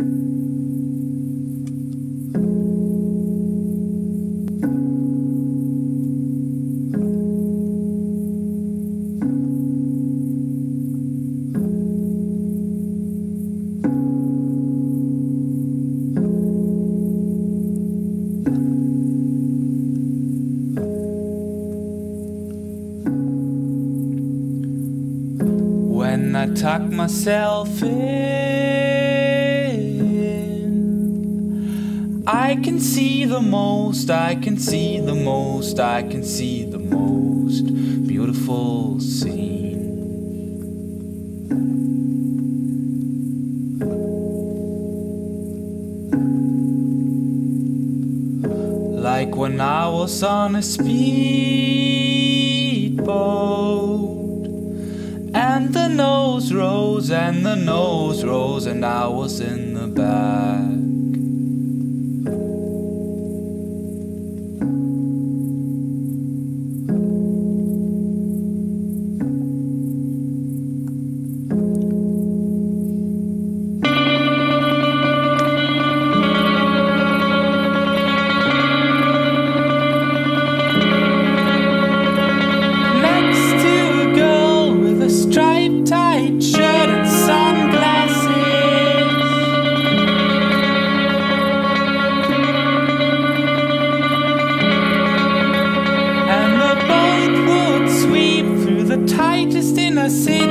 When I tuck myself in, I can see the most, I can see the most, I can see the most beautiful scene. Like when I was on a speedboat. And the nose rose, and the nose rose, and I was in the back. I see